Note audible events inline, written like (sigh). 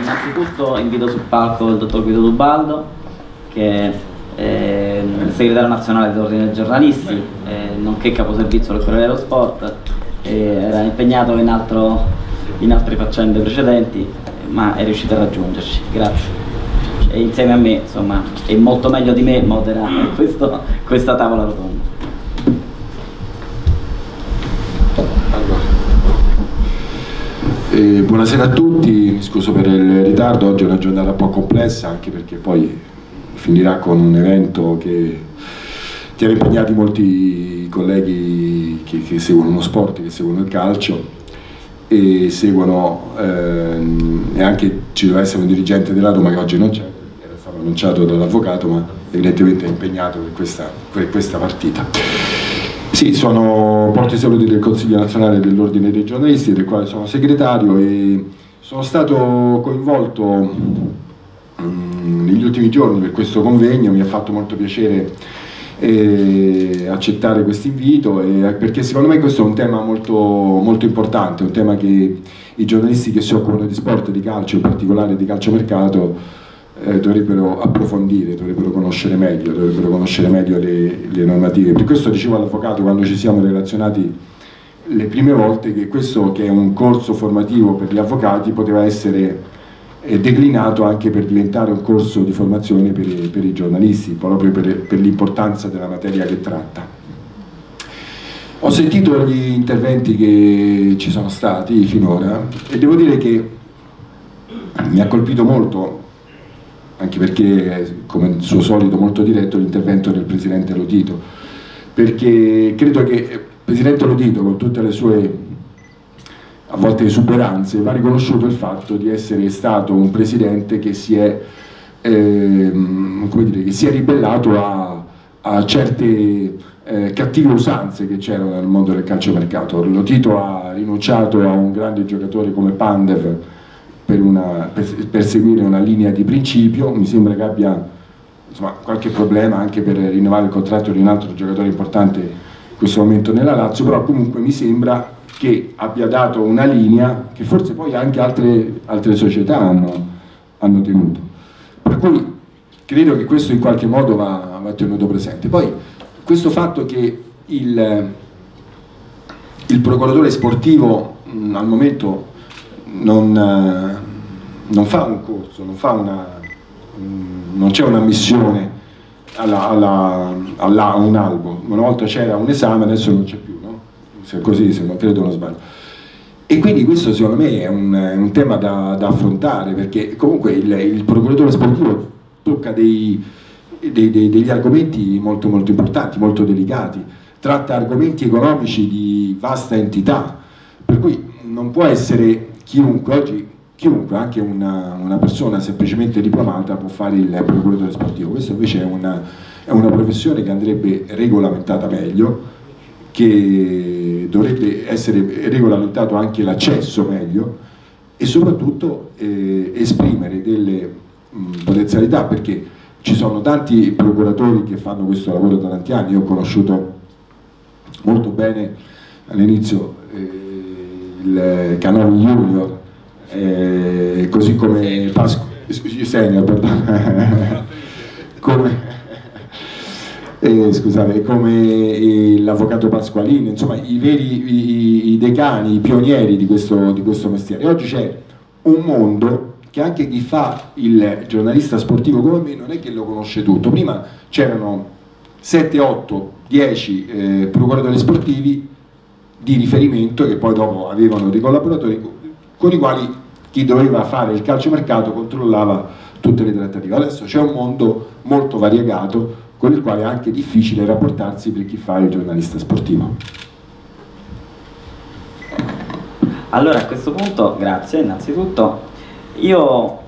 innanzitutto invito sul palco il dottor Guido Dubaldo, che è il segretario nazionale dell'Ordine dei giornalisti, nonché caposervizio del Corriere dello Sport, era impegnato in, altro, in altre faccende precedenti, ma è riuscito a raggiungerci. Grazie. E insieme a me, insomma, e molto meglio di me, modera (laughs) questo, questa tavola rotonda. Eh, buonasera a tutti, mi scuso per il ritardo, oggi è una giornata un po' complessa anche perché poi finirà con un evento che tiene impegnati molti colleghi che, che seguono uno sport, che seguono il calcio e seguono ehm, e anche ci deve essere un dirigente della Roma che oggi non c'è, era stato annunciato dall'avvocato ma evidentemente è impegnato per questa, per questa partita. Sì, sono portasaluti del Consiglio nazionale dell'Ordine dei giornalisti, del quale sono segretario e sono stato coinvolto mm, negli ultimi giorni per questo convegno, mi ha fatto molto piacere eh, accettare questo invito eh, perché secondo me questo è un tema molto, molto importante, un tema che i giornalisti che si occupano di sport, di calcio, in particolare di calciomercato, eh, dovrebbero approfondire, dovrebbero conoscere meglio, dovrebbero conoscere meglio le, le normative. Per questo dicevo all'avvocato quando ci siamo relazionati le prime volte che questo che è un corso formativo per gli avvocati poteva essere eh, declinato anche per diventare un corso di formazione per, i, per i giornalisti, proprio per, per l'importanza della materia che tratta. Ho sentito gli interventi che ci sono stati finora e devo dire che mi ha colpito molto anche perché come suo solito molto diretto l'intervento del Presidente Lotito, perché credo che il Presidente Lotito con tutte le sue a volte esuberanze va riconosciuto il fatto di essere stato un Presidente che si è, eh, dire, che si è ribellato a, a certe eh, cattive usanze che c'erano nel mondo del calciomercato. Lotito ha rinunciato a un grande giocatore come Pandev per, una, per, per, seguire una linea di principio, mi sembra che abbia insomma, qualche problema anche per rinnovare il contratto di un altro giocatore importante in questo momento nella Lazio, però comunque mi sembra che abbia dato una linea che forse poi anche altre, altre società hanno, hanno, tenuto. Per cui credo che questo in qualche modo va, va tenuto presente. Poi questo fatto che il, il procuratore sportivo mh, al momento non, eh, non fa un corso, non, mm, non c'è una missione alla, alla, alla, a un albo. Una volta c'era un esame, adesso non c'è più, no? Se così, se non credo non sbaglio. E quindi questo secondo me è un, un tema da, da, affrontare, perché comunque il, il procuratore sportivo tocca dei, dei, dei, degli argomenti molto, molto importanti, molto delicati, tratta argomenti economici di vasta entità, per cui non può essere chiunque, oggi chiunque, anche una, una, persona semplicemente diplomata può fare il procuratore sportivo, questa invece è una, è una professione che andrebbe regolamentata meglio, che dovrebbe essere regolamentato anche l'accesso meglio e soprattutto eh, esprimere delle mh, potenzialità perché ci sono tanti procuratori che fanno questo lavoro da tanti anni, io ho conosciuto molto bene all'inizio eh, il Canoni Junior, eh, così come Pasqua, senior, perdono, (laughs) come, eh, scusate, come l'avvocato Pasqualino, insomma i veri i, i decani, i pionieri di questo, di questo mestiere. Oggi c'è un mondo che anche chi fa il giornalista sportivo come me non è che lo conosce tutto. Prima c'erano 7, 8, 10 eh, procuratori sportivi di riferimento che poi dopo avevano dei collaboratori con i quali chi doveva fare il calciomercato controllava tutte le trattative. Adesso c'è un mondo molto variegato con il quale è anche difficile rapportarsi per chi fa il giornalista sportivo. Allora a questo punto, grazie innanzitutto, io